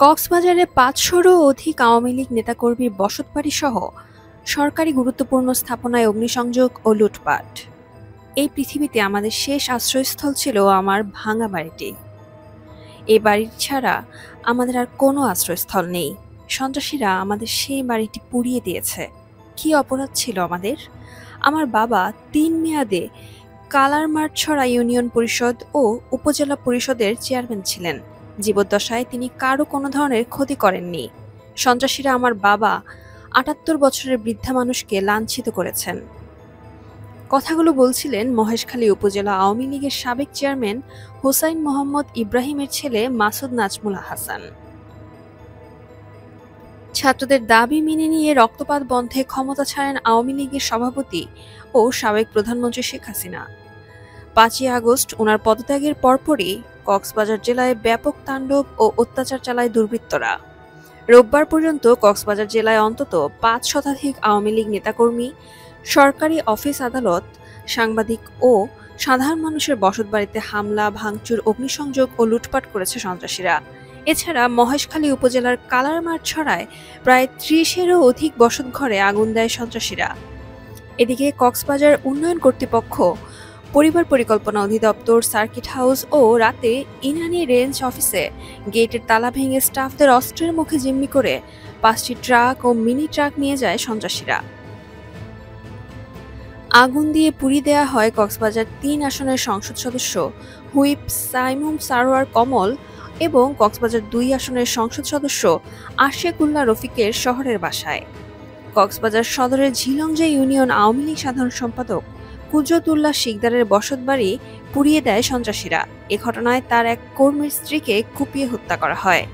কক্সবাজারে পাঁচশোরও অধিক আওয়ামী লীগ নেতাকর্মীর বসতবাড়ি সহ সরকারি গুরুত্বপূর্ণ স্থাপনায় অগ্নিসংযোগ ও লুটপাট। এই পৃথিবীতে আমাদের শেষ আশ্রয়স্থল ছিল আমার ভাঙা বাড়িটি। এ বাড়ি ছাড়া আমাদের আর কোনো আশ্রয়স্থল নেই। সন্ত্রাসীরা আমাদের সেই বাড়িটি পুড়িয়ে দিয়েছে। কি অপরাধ ছিল আমাদের? আমার বাবা তিন মেয়াদে কালারমারছড়া ইউনিয়ন পরিষদ ও উপজেলা পরিষদের চেয়ারম্যান ছিলেন। জীবদ্দশায় তিনি কারও কোনো ধরনের ক্ষতি করেননি। সন্ত্রাসীরা আমার বাবা আটাত্তর বছরের বৃদ্ধা মানুষকে লাঞ্ছিত করেছেন। কথাগুলো বলছিলেন মহেশখালী উপজেলা আওয়ামী লীগের সাবেক চেয়ারম্যান হোসাইন মোহাম্মদ ইব্রাহিমের ছেলে মাসুদ নাজমুল হাসান। ছাত্রদের দাবি মেনে নিয়ে রক্তপাত বন্ধে ক্ষমতা ছাড়েন আওয়ামী লীগের সভাপতি ও সাবেক প্রধানমন্ত্রী শেখ হাসিনা। পাঁচই আগস্ট ওনার পদত্যাগের পরপরই কক্সবাজার জেলায় ব্যাপক তাণ্ডব ও অত্যাচার চালায় দুর্বৃত্তরা। রোববার পর্যন্ত কক্সবাজার জেলায় অন্তত পাঁচ শতাধিক আওয়ামী লীগ নেতাকর্মী, সরকারি অফিস আদালত, সাংবাদিক ও সাধারণ মানুষের বসতবাড়িতে হামলা, ভাঙচুর, অগ্নিসংযোগ ও লুটপাট করেছে সন্ত্রাসীরা। এছাড়া মহেশখালী উপজেলার কালারমার ছড়ায় প্রায় ত্রিশেরও অধিক বসতঘরে আগুন দেয় সন্ত্রাসীরা। এদিকে কক্সবাজার উন্নয়ন কর্তৃপক্ষ পরিবার পরিকল্পনা অধিদপ্তর, সার্কিট হাউস ও রাতে ইনানি রেঞ্জ অফিসে গেটের তালা ভেঙে স্টাফদের অস্ত্রের মুখে জিম্মি করে পাঁচটি ট্রাক ও মিনি ট্রাক নিয়ে যায় সন্ত্রাসীরা। আগুন দিয়ে পুড়ি দেয়া হয় কক্সবাজার তিন আসনের সংসদ সদস্য হুইপ সাইমুম সারোয়ার কমল এবং কক্সবাজার দুই আসনের সংসদ সদস্য আশেকুল্লাহ রফিকের শহরের বাসায়। কক্সবাজার সদরের ঝিলংজা ইউনিয়ন আওয়ামী লীগ সাধারণ সম্পাদক কুজরতুল্লাহ শিকদারের বসতবাড়ি পুড়িয়ে দেয় সন্ত্রাসীরা। এ ঘটনায় তার এক কর্মীর স্ত্রীকে কুপিয়ে হত্যা করা হয়।